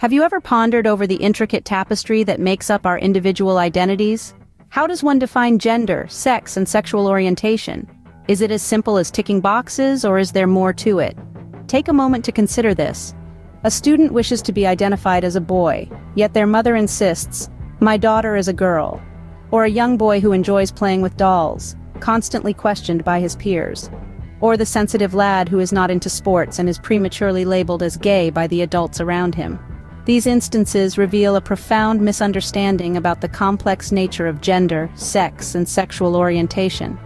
Have you ever pondered over the intricate tapestry that makes up our individual identities? How does one define gender, sex, and sexual orientation? Is it as simple as ticking boxes, or is there more to it? Take a moment to consider this. A student wishes to be identified as a boy, yet their mother insists, my daughter is a girl. Or a young boy who enjoys playing with dolls, constantly questioned by his peers. Or the sensitive lad who is not into sports and is prematurely labeled as gay by the adults around him. These instances reveal a profound misunderstanding about the complex nature of gender, sex, and sexual orientation.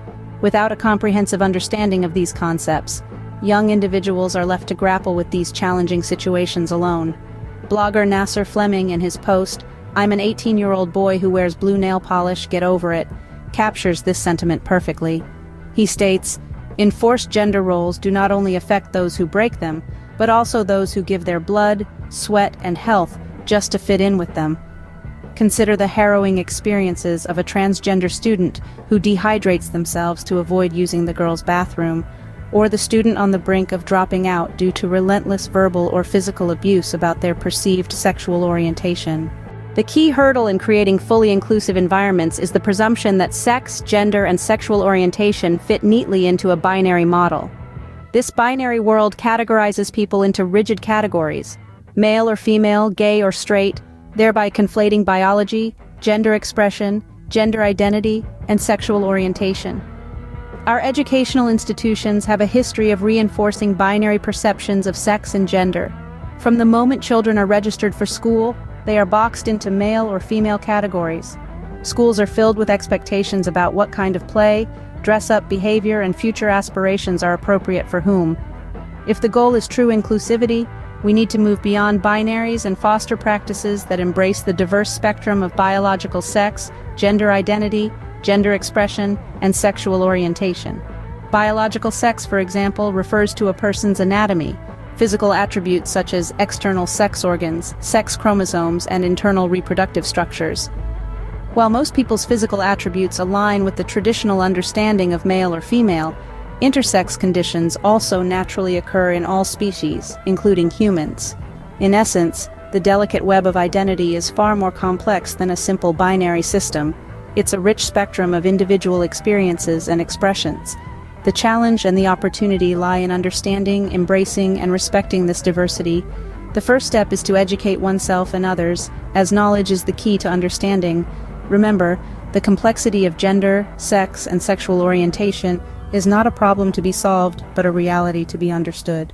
Without a comprehensive understanding of these concepts, young individuals are left to grapple with these challenging situations alone. Blogger Nasser Fleming in his post, I'm an 18-year-old boy who wears blue nail polish, get over it, captures this sentiment perfectly. He states, Enforced gender roles do not only affect those who break them, but also those who give their blood, sweat, and health just to fit in with them. Consider the harrowing experiences of a transgender student who dehydrates themselves to avoid using the girls' bathroom, or the student on the brink of dropping out due to relentless verbal or physical abuse about their perceived sexual orientation. The key hurdle in creating fully inclusive environments is the presumption that sex, gender, and sexual orientation fit neatly into a binary model. This binary world categorizes people into rigid categories, male or female, gay or straight, thereby conflating biology, gender expression, gender identity, and sexual orientation. Our educational institutions have a history of reinforcing binary perceptions of sex and gender. From the moment children are registered for school, they are boxed into male or female categories. Schools are filled with expectations about what kind of play, dress-up behavior, and future aspirations are appropriate for whom. If the goal is true inclusivity, we need to move beyond binaries and foster practices that embrace the diverse spectrum of biological sex, gender identity, gender expression, and sexual orientation. Biological sex, for example, refers to a person's anatomy, physical attributes such as external sex organs, sex chromosomes, and internal reproductive structures. While most people's physical attributes align with the traditional understanding of male or female, intersex conditions also naturally occur in all species, including humans. In essence, the delicate web of identity is far more complex than a simple binary system. It's a rich spectrum of individual experiences and expressions. The challenge and the opportunity lie in understanding, embracing, and respecting this diversity. The first step is to educate oneself and others, as knowledge is the key to understanding, Remember, the complexity of gender, sex, and sexual orientation is not a problem to be solved, but a reality to be understood.